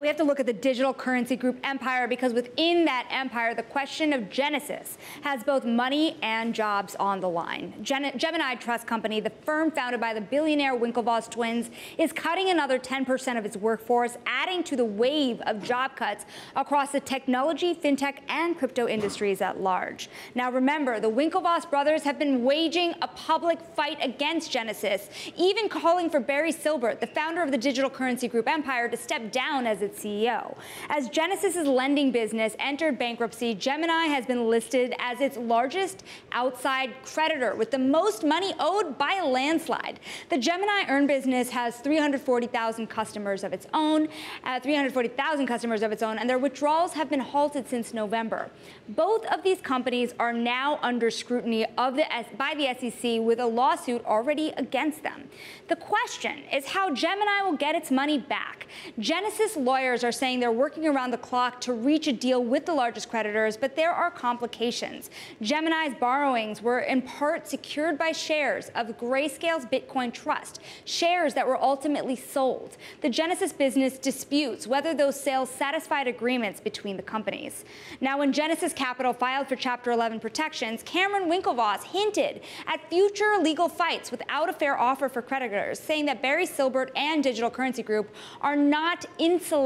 We have to look at the digital currency group empire because within that empire, the question of Genesis has both money and jobs on the line. Gen Gemini Trust Company, the firm founded by the billionaire Winklevoss twins, is cutting another 10% of its workforce, adding to the wave of job cuts across the technology, fintech, and crypto industries at large. Now, remember, the Winklevoss brothers have been waging a public fight against Genesis, even calling for Barry Silbert, the founder of the digital currency group empire, to step down as its CEO. As Genesis's lending business entered bankruptcy, Gemini has been listed as its largest outside creditor with the most money owed by a landslide. The Gemini Earn business has 340,000 customers of its own, uh, 340,000 customers of its own, and their withdrawals have been halted since November. Both of these companies are now under scrutiny of the, by the SEC with a lawsuit already against them. The question is how Gemini will get its money back. Genesis lawyers are saying they're working around the clock to reach a deal with the largest creditors, but there are complications. Gemini's borrowings were in part secured by shares of Grayscale's Bitcoin Trust, shares that were ultimately sold. The Genesis business disputes whether those sales satisfied agreements between the companies. Now, when Genesis Capital filed for Chapter 11 protections, Cameron Winklevoss hinted at future legal fights without a fair offer for creditors, saying that Barry Silbert and Digital Currency Group are not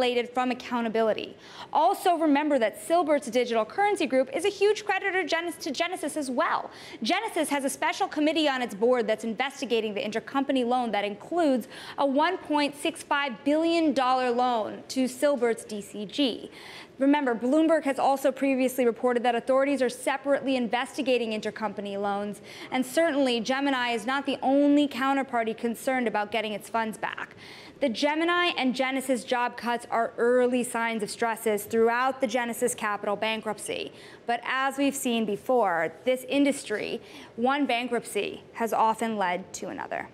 insulated from accountability. Also, remember that Silbert's Digital Currency Group is a huge creditor to Genesis as well. Genesis has a special committee on its board that's investigating the intercompany loan that includes a $1.65 billion loan to Silbert's DCG. Remember, Bloomberg has also previously reported that authorities are separately investigating intercompany loans, and certainly Gemini is not the only counterparty concerned about getting its funds back. The Gemini and Genesis job cuts are early signs of stresses throughout the Genesis Capital bankruptcy. But as we've seen before, this industry, one bankruptcy has often led to another.